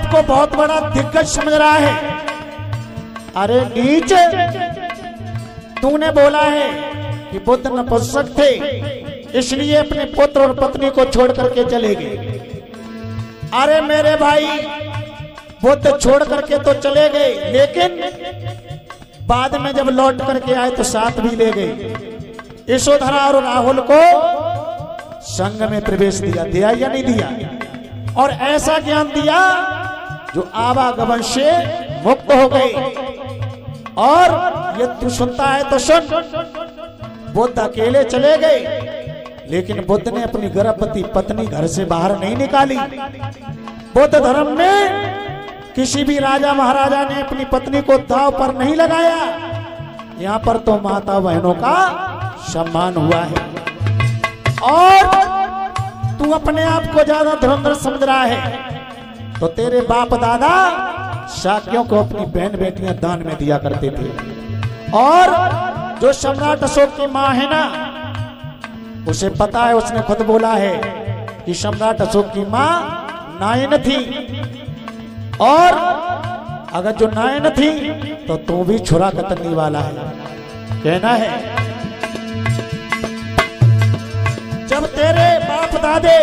आप को बहुत बड़ा दिग्गज समझ रहा है। अरे नीच, तूने बोला है कि बुद्ध नपुंसक थे, इसलिए अपने पुत्र और पत्नी को छोड़ करके चले गए। अरे मेरे भाई, बुद्ध छोड़ करके तो चले गए, लेकिन बाद में जब लौट करके आए तो साथ भी ले गए। यशोधरा और राहुल को संघ में प्रवेश दिया दिया या नहीं दिया। और ऐसा ज्ञान दिया जो आवागमन से मुक्त हो गए। और ये तू सुनता है तो सुन, बुद्ध अकेले चले गए, लेकिन बुद्ध ने अपनी गर्भवती पत्नी घर से बाहर नहीं निकाली। बुद्ध धर्म में किसी भी राजा महाराजा ने अपनी पत्नी को दाव पर नहीं लगाया। यहाँ पर तो माता बहनों का सम्मान हुआ है। और तू अपने आप को ज़्यादा धुरंधर समझ रहा है। तो तेरे बाप दादा शाक्यों को अपनी बहन बेटियाँ दान में दिया करते थे। और जो सम्राट अशोक की माँ है ना, उसे पता है, उसने खुद बोला है कि सम्राट अशोक की माँ नायन थी। और अगर जो नायन थी तो तू भी छुरा कतरने वाला है। कहना है, जब तेरे बाप दादे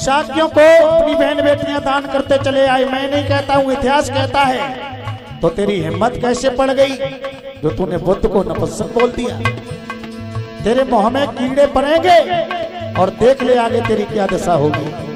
शाक्यों को अपनी बहन बेटियाँ दान करते चले आए। मैं नहीं कहता हूँ, इतिहास कहता है। तो तेरी हिम्मत कैसे पड़ गई? जो तूने बुद्ध को नपसक बोल दिया। तेरे मुँह में कीड़े पड़ेंगे और देख ले आगे तेरी क्या दशा होगी।